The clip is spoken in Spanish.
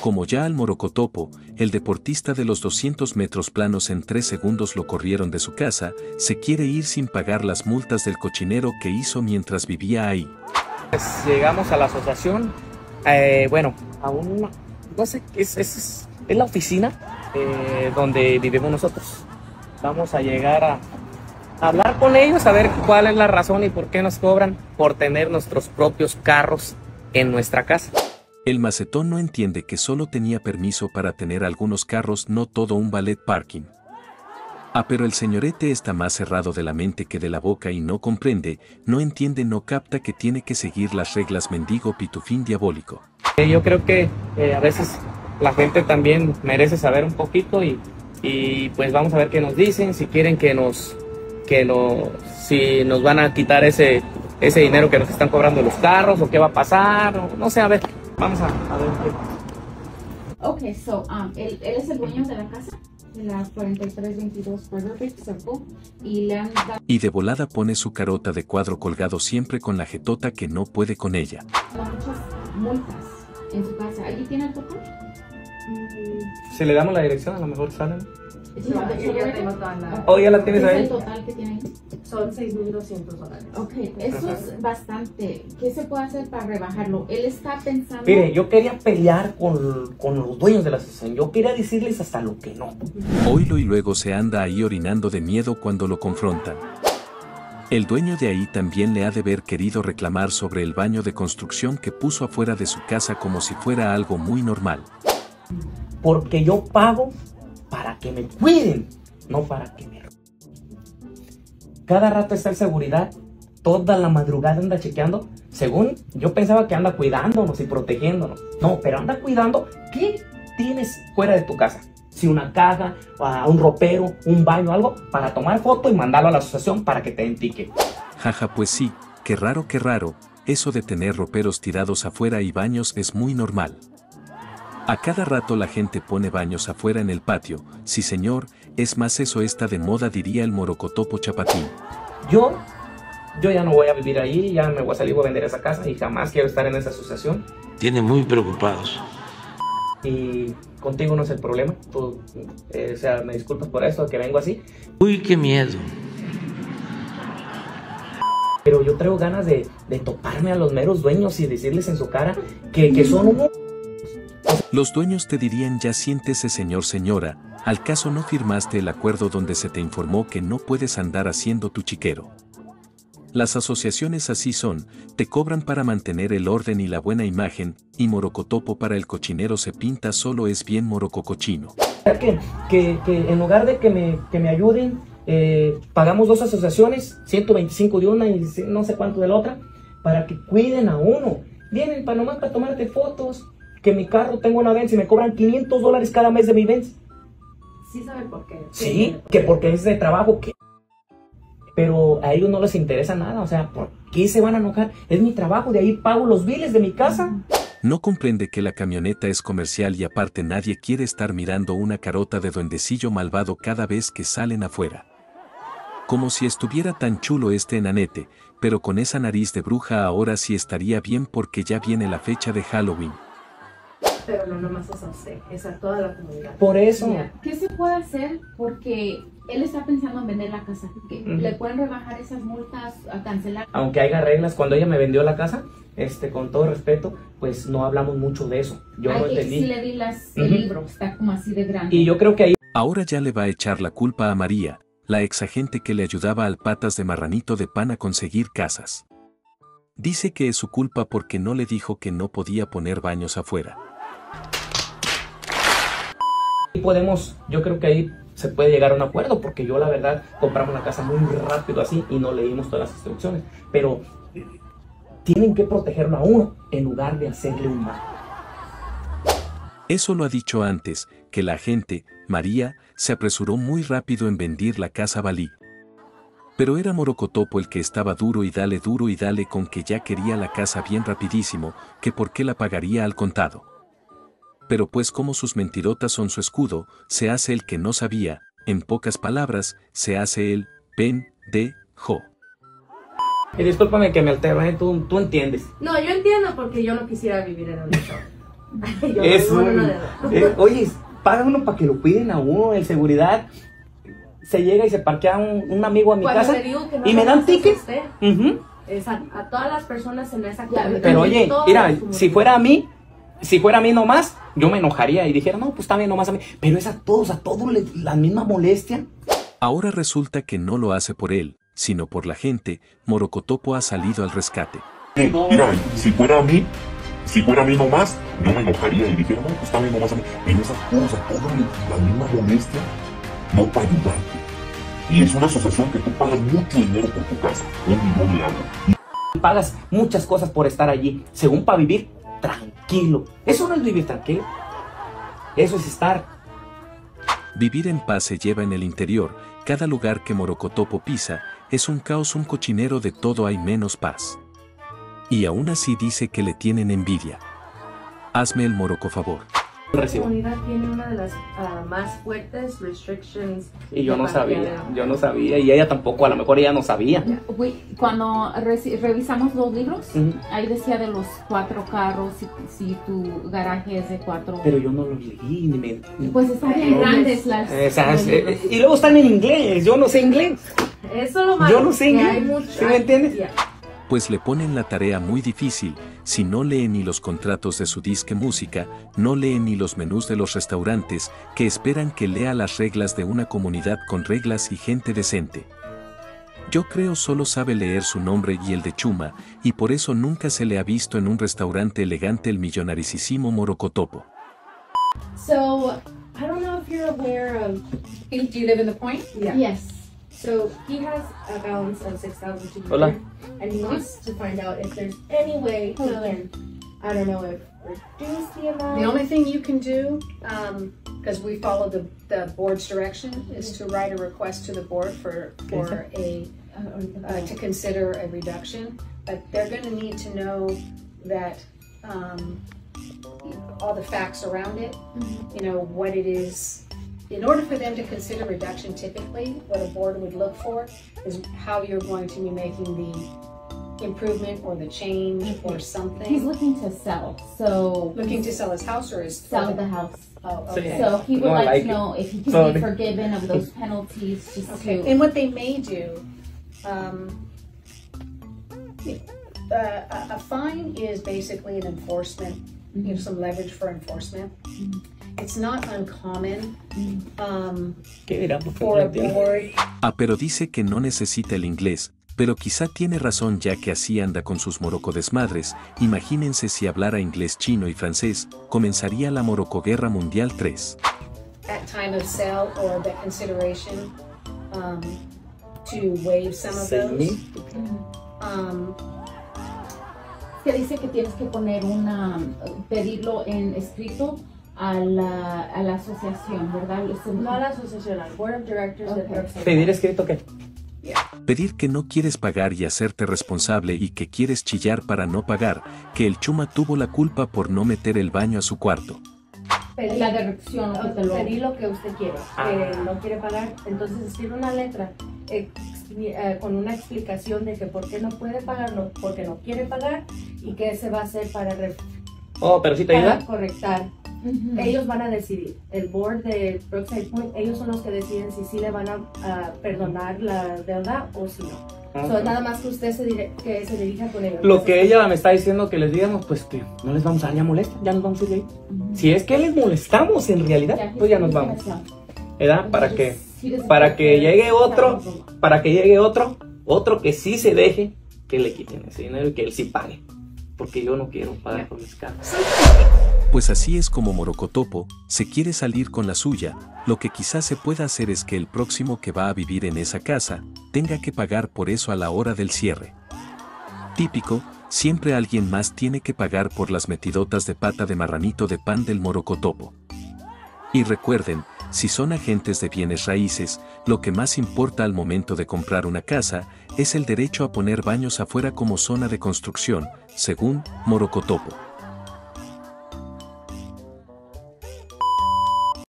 Como ya al Morocotopo, el deportista de los 200 metros planos en 3 segundos lo corrieron de su casa, se quiere ir sin pagar las multas del cochinero que hizo mientras vivía ahí. Pues llegamos a la asociación, eh, bueno, a un, no sé, es, es, es la oficina eh, donde vivimos nosotros. Vamos a llegar a, a hablar con ellos, a ver cuál es la razón y por qué nos cobran por tener nuestros propios carros en nuestra casa. El macetón no entiende que solo tenía permiso para tener algunos carros, no todo un ballet parking. Ah, pero el señorete está más cerrado de la mente que de la boca y no comprende, no entiende, no capta que tiene que seguir las reglas mendigo pitufín diabólico. Eh, Yo creo que eh, a veces la gente también merece saber un poquito y, y pues vamos a ver qué nos dicen, si quieren que nos, que nos, si nos van a quitar ese, ese dinero que nos están cobrando los carros o qué va a pasar, no sé, a ver, vamos a, a ver qué. Ok, so, um, él, él es el dueño de la casa, de la 4322 Riverbridge Circle, y le han dado Y de volada pone su carota de cuadro colgado siempre con la jetota que no puede con ella. muchas multas en su casa. ¿Allí tiene el total? Si le damos la dirección, a lo mejor salen. ¿Sí, No, ¿de yo ya Riverbridge? tengo toda la- Oh, ya la ¿Qué tienes es ahí. el total que tiene ahí? Son 6.200 dólares. Ok, eso es bastante. ¿Qué se puede hacer para rebajarlo? Él está pensando... Mire, yo quería pelear con, con los dueños de la asociación. Yo quería decirles hasta lo que no. Oílo y luego se anda ahí orinando de miedo cuando lo confrontan. El dueño de ahí también le ha de haber querido reclamar sobre el baño de construcción que puso afuera de su casa como si fuera algo muy normal. Porque yo pago para que me cuiden, no para que me... Cada rato está en seguridad. Toda la madrugada anda chequeando. Según yo pensaba que anda cuidándonos y protegiéndonos. No, pero anda cuidando. ¿Qué tienes fuera de tu casa? Si una caja, un ropero, un baño, algo, para tomar foto y mandarlo a la asociación para que te den. Jaja, pues sí, qué raro, qué raro, eso de tener roperos tirados afuera y baños es muy normal. A cada rato la gente pone baños afuera en el patio, sí señor, es más eso está de moda diría el morocotopo chapatín. Yo, yo ya no voy a vivir ahí, ya me voy a salir, voy a vender esa casa y jamás quiero estar en esa asociación. tiene muy preocupados. Y contigo no es el problema. Tú, eh, o sea, me disculpas por eso, que vengo así. Uy, qué miedo. Pero yo traigo ganas de, de toparme a los meros dueños y decirles en su cara que, que son uno. Los dueños te dirían ya siéntese señor señora, al caso no firmaste el acuerdo donde se te informó que no puedes andar haciendo tu chiquero. Las asociaciones así son, te cobran para mantener el orden y la buena imagen, y morocotopo para el cochinero se pinta solo es bien morococochino. Que, que, que en lugar de que me, que me ayuden, eh, pagamos dos asociaciones, 125 de una y no sé cuánto de la otra, para que cuiden a uno. Vienen para nomás para tomarte fotos, que mi carro tengo una Benz y me cobran 500 dólares cada mes de mi Benz. Sí sabe por qué. Sí, que porque es de trabajo, que... Pero a ellos no les interesa nada, o sea, ¿por qué se van a enojar? Es mi trabajo, de ahí pago los biles de mi casa. No comprende que la camioneta es comercial y aparte nadie quiere estar mirando una carota de duendecillo malvado cada vez que salen afuera. Como si estuviera tan chulo este enanete, pero con esa nariz de bruja ahora sí estaría bien porque ya viene la fecha de Halloween. Pero no nomás es a usted, es a toda la comunidad. Por eso, Mira, ¿Qué se puede hacer? Porque él está pensando en vender la casa. ¿Qué- Ujú. ¿Le pueden rebajar esas multas a cancelar? aunque haya reglas, cuando ella me vendió la casa, este, con todo respeto, pues no hablamos mucho de eso. Yo no Ay, entendí. sí le di las, el Ujú. libro, está como así de grande. Y yo creo que ahí Ahora ya le va a echar la culpa a María, la ex agente que le ayudaba al patas de marranito de pan a conseguir casas. Dice que es su culpa porque no le dijo que no podía poner baños afuera. Podemos, yo creo que ahí se puede llegar a un acuerdo, porque yo la verdad compramos la casa muy rápido así y no leímos todas las instrucciones. Pero eh, tienen que protegerlo a uno en lugar de hacerle un mal. Eso lo ha dicho antes, que la agente, María, se apresuró muy rápido en vender la casa Balí. Pero era Morocotopo el que estaba duro y dale duro y dale con que ya quería la casa bien rapidísimo, que por qué la pagaría al contado. Pero pues como sus mentirotas son su escudo, se hace el que no sabía, en pocas palabras, se hace el pendejo. Y discúlpame que me altero, ¿eh? tú, tú entiendes. No, yo entiendo porque yo no quisiera vivir en un show. Yo Es no, no, un- eh, oye, paga uno para que lo cuiden a uno, el seguridad. Se llega y se parquea un, un amigo a mi Cuando casa. le digo que no y me dan ticket. es a, a todas las personas en esa Ya, comunidad. Pero en oye, mira, si fuera a mí, si fuera a mí nomás, yo me enojaría y dijera, no, pues está bien nomás a mí. Pero es a todos, a todos le- la misma molestia. Ahora resulta que no lo hace por él, sino por la gente, Morocotopo ha salido al rescate. Eh, Mira, si fuera a mí, si fuera a mí nomás, yo me enojaría y dijera, no, pues está bien nomás a mí. Pero esa cosa, toda la misma molestia, no para ayudarte. Y es una asociación que tú pagas mucho dinero por tu casa, un millón de algo. Y pagas muchas cosas por estar allí, según para vivir tranquilo. Eso no es vivir tranquilo. Eso es estar. Vivir en paz se lleva en el interior, cada lugar que Morocotopo pisa es un caos, un cochinero de todo hay menos paz. Y aún así dice que le tienen envidia. Hazme el moroco favor. La Recibo. comunidad tiene una de las ah, más fuertes restrictions. Y yo no sabía, yo no sabía. Y ella tampoco, a lo mejor ella no sabía. Güey, Cuando revisamos los libros, Ujú. ahí decía de los cuatro carros, si, si tu garaje es de cuatro. Pero yo no lo leí, ni me... ni- Pues están bien grandes las. O sea, los es- libros. eh, y luego están en inglés, yo no sé inglés. Eso es lo malo. Yo no sé inglés, hay mucho- ¿sí me entiendes? Ya. Pues le ponen la tarea muy difícil, si no lee ni los contratos de su disque música, no lee ni los menús de los restaurantes, que esperan que lea las reglas de una comunidad con reglas y gente decente. Yo creo solo sabe leer su nombre y el de Chuma, y por eso nunca se le ha visto en un restaurante elegante el millonaricísimo Morocotopo. So, I don't know if you're aware of. Do you live in the point? Yeah. Yes. So he has a balance of six thousand two Hola. and he wants to find out if there's any way he can, I don't know, if reduce the amount. The only thing you can do, because we follow the, the board's direction, is to write a request to the board for, for a, uh, to consider a reduction. But they're gonna need to know that, um, all the facts around it, you know, what it is. In order for them to consider reduction typically, what a board would look for is how you're going to be making the improvement or the change or something. He's looking to sell, so. Looking to sell his house or his? Sell the house. Oh, okay. So he would No, I like, like to it. know if he can Sorry. be forgiven of those penalties just Okay. to. And what they may do, um, uh, a, a fine is basically an enforcement, you know, some leverage for enforcement. It's not uncommon um, for a board. Ah, pero dice que no necesita el inglés, pero quizá tiene razón ya que así anda con sus moroco desmadres. Imagínense si hablara inglés, chino y francés, comenzaría la Moroco Guerra Mundial 3. at time of sale or the consideration um, to waive some of those. Um, que dice que tienes que poner una, pedirlo en escrito a la, a la asociación, ¿verdad? No a la asociación, al board of directors de Okay. Brookside. Pedir escrito que Pedir que no quieres pagar y hacerte responsable y que quieres chillar para no pagar, que el chuma tuvo la culpa por no meter el baño a su cuarto. Pedir- la que te lo... pedir lo que usted quiere, Ah. que no quiere pagar, entonces escribe una letra ex- eh, con una explicación de que por qué no puede pagarlo, porque no quiere pagar y qué se va a hacer para, re- Oh, pero sí te para ayuda. correctar. Ujú. Ellos van a decidir, el board de Brookside Point, ellos son los que deciden si sí le van a, a perdonar la deuda o si no. Ah, So, nada más que usted se, dire- que se dirija con ellos. Lo que ella me está diciendo que les digamos, pues que no les vamos a dar ya molesta, ya nos vamos a ir de ahí. Ujú. Si es que les molestamos en realidad, Ya, pues ya nos vamos. ¿Verdad? Para que, para que llegue otro, para que llegue otro, otro que sí se deje, que le quiten ese dinero y que él sí pague. Porque yo no quiero pagar por mis carros. Pues así es como Morocotopo se quiere salir con la suya, lo que quizás se pueda hacer es que el próximo que va a vivir en esa casa tenga que pagar por eso a la hora del cierre. Típico, siempre alguien más tiene que pagar por las metidotas de pata de marranito de pan del Morocotopo. Y recuerden, si son agentes de bienes raíces, lo que más importa al momento de comprar una casa es el derecho a poner baños afuera como zona de construcción, según Morocotopo.